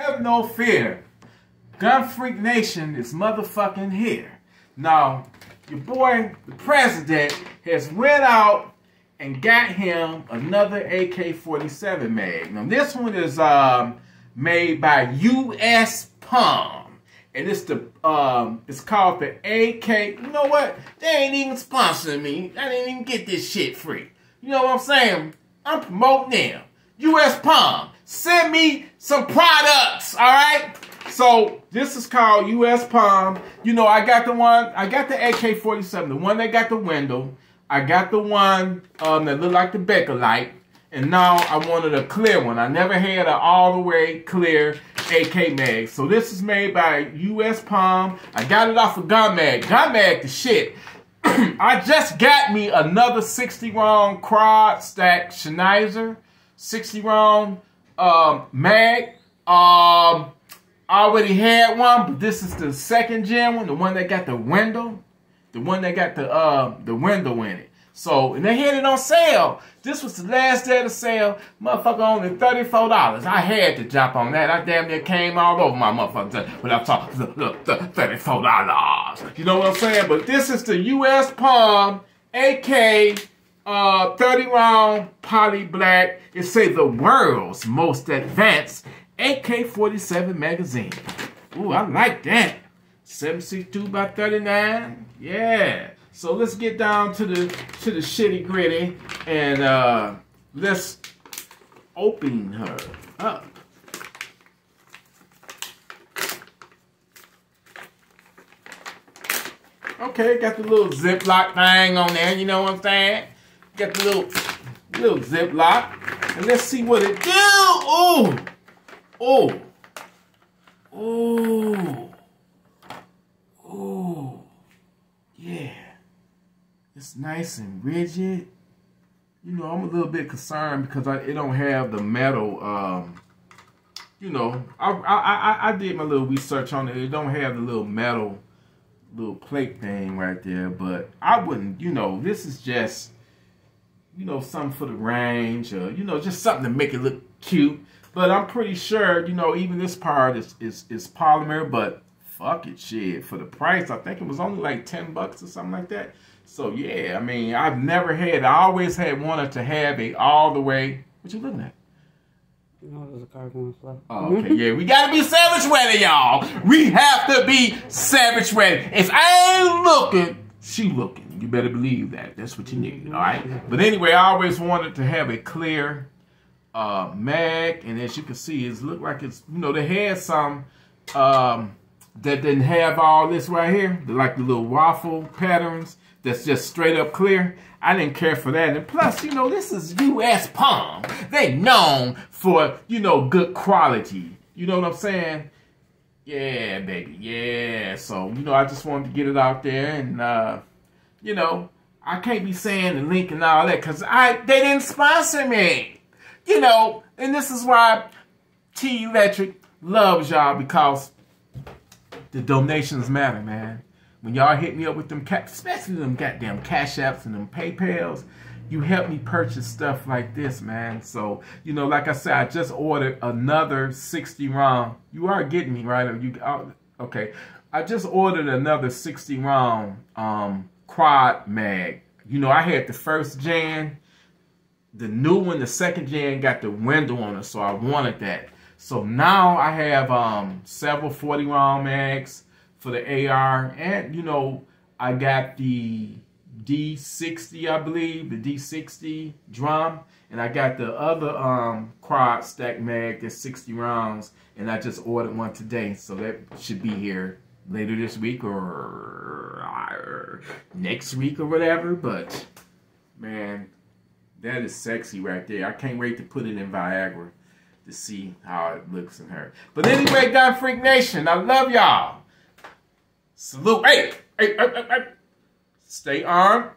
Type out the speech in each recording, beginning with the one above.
Have no fear. Gun Freak Nation is motherfucking here. Now, your boy, the president, has went out and got him another AK-47 mag. Now, this one is um, made by U.S. Palm. And it's the um, it's called the AK. You know what? They ain't even sponsoring me. I didn't even get this shit free. You know what I'm saying? I'm promoting them. U.S. Palm, send me some products, all right? So this is called U.S. Palm. You know, I got the one, I got the AK-47, the one that got the window. I got the one um, that looked like the Bakelite. And now I wanted a clear one. I never had an all the way clear AK mag. So this is made by US Palm. I got it off of Gun Mag. Gun Mag the shit. I just got me another 60 round quad stack Schmeisser 60 round um, mag. Um, I already had one, but this is the second gen one, the one that got the window, the one that got the uh, the window in it. So, and they had it on sale. This was the last day of the sale. Motherfucker only $34. I had to jump on that. I damn near came all over my motherfucker. Talking, look, look, $34. You know what I'm saying? But this is the U.S. Palm AK uh, 30 round poly black. It say the world's most advanced AK-47 magazine. Ooh, I like that. 762 by 39. Yeah. So let's get down to the to the shitty gritty and uh, let's open her up. Okay, got the little Ziploc thing on there, you know what I'm saying? Got the little little Ziploc. And let's see what it do. Oh! Oh! Oh! Oh! Yeah. It's nice and rigid. You know, I'm a little bit concerned because I, it don't have the metal, um, you know, I, I, I, I did my little research on it. It don't have the little metal little plate thing right there, but I wouldn't, you know, this is just, you know, something for the range or, you know, just something to make it look cute. But I'm pretty sure, you know, even this part is, is, is polymer, but fuck it, shit. For the price, I think it was only like 10 bucks or something like that. So yeah, I mean, I've never had, I always had wanted to have a all the way, what you looking at? No, there's a car going slow. Oh, okay, yeah, we gotta be savage ready, y'all. We have to be savage ready. If I ain't looking, she looking. You better believe that. That's what you need, all right? But anyway, I always wanted to have a clear uh, mag, and as you can see, it look like it's, you know, they had some um, that didn't have all this right here, like the little waffle patterns that's just straight up clear. I didn't care for that. And plus, you know, this is U.S. Palm. They known for, you know, good quality. You know what I'm saying? Yeah, baby. Yeah. So, you know, I just wanted to get it out there. And, uh, you know, I can't be saying the link and all that because I they didn't sponsor me. You know, and this is why T Electrik loves y'all because the donations matter, man. When y'all hit me up with them, especially them goddamn cash apps and them PayPals, you help me purchase stuff like this, man. So, you know, like I said, I just ordered another 60 round. You are getting me, right? You, oh, okay. I just ordered another 60 round um, quad mag. You know, I had the first gen. The new one, the second gen, got the window on it, so I wanted that. So now I have um, several 40 round mags for the AR. And, you know, I got the D60, I believe, the D60 drum. And I got the other um, quad stack mag that's 60 rounds. And I just ordered one today. So that should be here later this week or, next week or whatever. But, man, that is sexy right there. I can't wait to put it in Viagra to see how it looks in her. But anyway, Gun Freak Nation, I love y'all. Salute. Hey, hey, hey, hey, hey. Stay armed.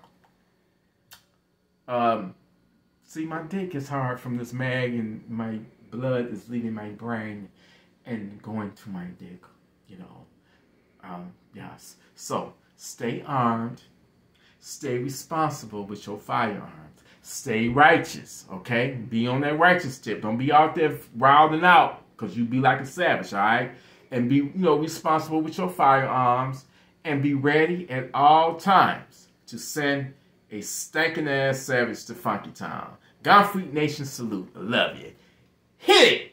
Um, see, my dick is hard from this mag, and my blood is leaving my brain and going to my dick. You know. Um, yes. So stay armed. Stay responsible with your firearms. Stay righteous. Okay. Be on that righteous tip. Don't be out there wilding out because you be like a savage, all right? And be, you know, responsible with your firearms and be ready at all times to send a stinking ass savage to Funky Town. Gun Freak Nation salute. Love you. Hit it!